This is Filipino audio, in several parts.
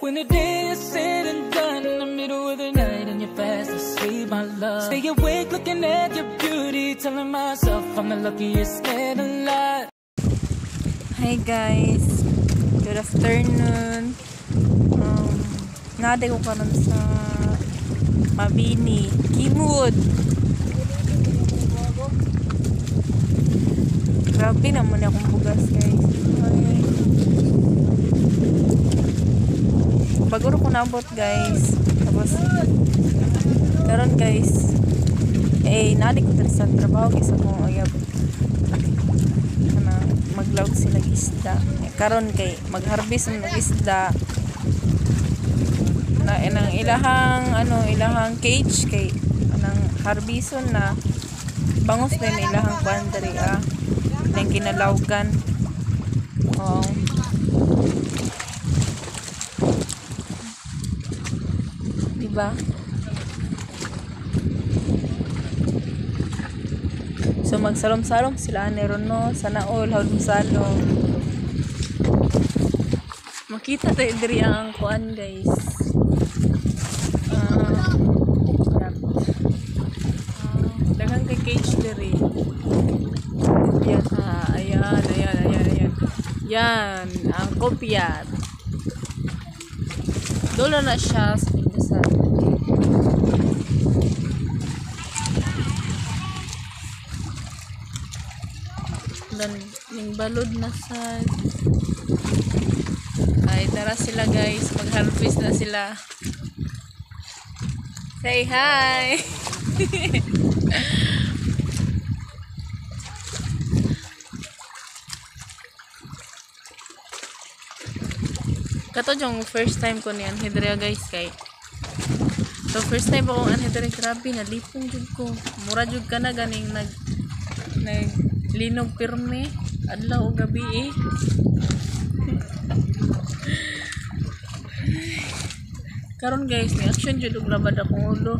When the day is said and done in the middle of the night and you're fast asleep, my love. Stay awake looking at your beauty, telling myself I'm the luckiest man alive. Hi guys, good afternoon. Um, nade ko karon sa Mabini, Kimwood. Grabe naman akong bugas guys. Ay. Baguro ko nabot guys. Tapos, karon guys, eh, nade ko sa trabaho kasi mo ayab na maglawag sila isda. Eh, karon kay mag-harvest ng isda. Na inang ilahang ano ilahang cage kay anang harbison na. Bangos din ilahang pandari ah. Nang kinalawgan oh diba so magsalom-salom sila ni Rono sana all how salom makita tayo diri ang kuan guys. Ah, yap. Ah, daghang kay cage diri. Yan ha ayan ayan ayan ayan. Yan ang kopyat. Dulo na siya sa pindasan dan yung balod na sa ay tara sila guys. Mag-harvest na sila. Say hi! Kato yung first time ko ni Anhedria guys kay so first time ko ang Anhedria grabe nalipong jud ko. Mura jud ka na ganing nag nag linog pirme adlaw o gabi eh. Karon guys ni action jud og labad akong ulo.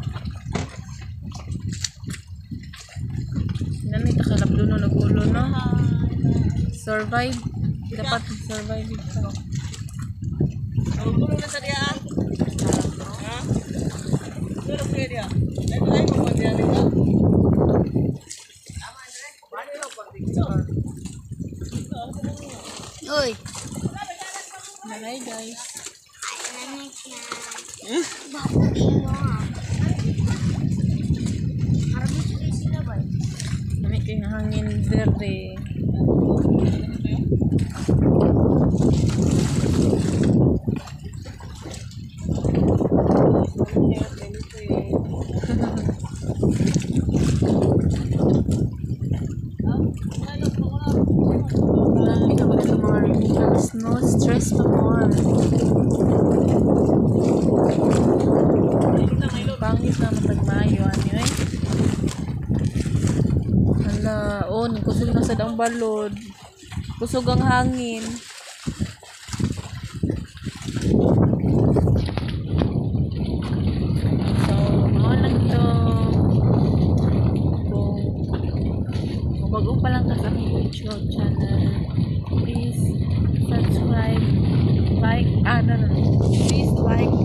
Nani ta kalap duno nagulo no? Survive. Dapat survive ito. Tulong na sa Malay guys. Kami kayong hangin verde. Marami na ba ito mga remedials? No stress pa more. Pangit na matagmayo. Ano yun? Hala, oh, kusog na sa daang balod. Kusog ang hangin. So, mga lang to. Kung bago pa lang ka sa channel, please subscribe, like, ah, no, no, no. please like,